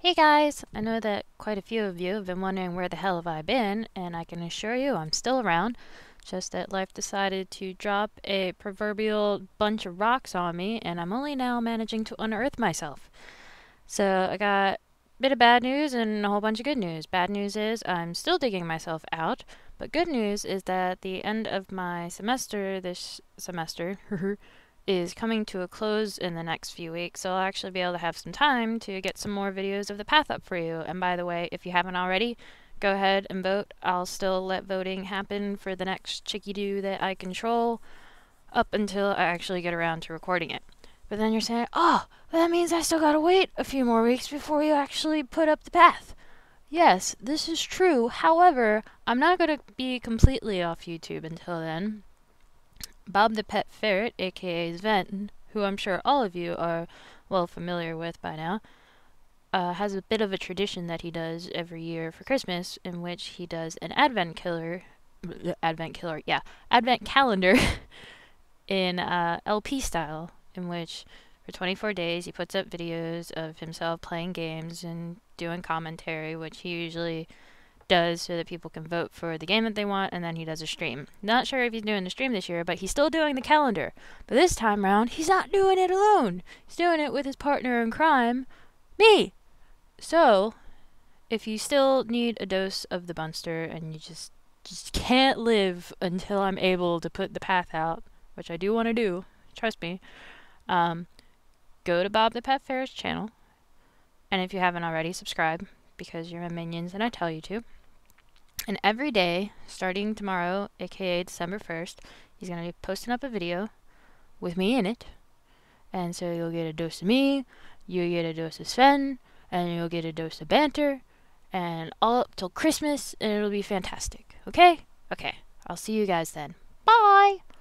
Hey guys! I know that quite a few of you have been wondering where the hell have I been, and I can assure you I'm still around. Just that life decided to drop a proverbial bunch of rocks on me, and I'm only now managing to unearth myself. So I got a bit of bad news and a whole bunch of good news. Bad news is I'm still digging myself out, but good news is that the end of my semester this semester is coming to a close in the next few weeks, so I'll actually be able to have some time to get some more videos of the path up for you. And by the way, if you haven't already, go ahead and vote. I'll still let voting happen for the next Chicky Doo that I control up until I actually get around to recording it. But then you're saying, oh, that means I still gotta wait a few more weeks before you actually put up the path. Yes, this is true. However, I'm not to be completely off YouTube until then. Bob the Pet Ferret, aka Sven, who I'm sure all of you are well familiar with by now, uh, has a bit of a tradition that he does every year for Christmas, in which he does an Advent killer, Advent killer, yeah, Advent calendar in uh, LP style, in which for 24 days he puts up videos of himself playing games and doing commentary, which he usually does so that people can vote for the game that they want, and then he does a stream. Not sure if he's doing the stream this year, but he's still doing the calendar. But this time around, he's not doing it alone. He's doing it with his partner in crime, me. So, if you still need a dose of the Bunster and you just just can't live until I'm able to put the path out, which I do want to do, trust me, um, go to Bob the Pet Ferret's channel. And if you haven't already, subscribe because you're my minions and I tell you to. And every day, starting tomorrow, aka December 1st, he's going to be posting up a video with me in it. And so you'll get a dose of me, you'll get a dose of Sven, and you'll get a dose of banter, and all up till Christmas, and it'll be fantastic. Okay? Okay. I'll see you guys then. Bye!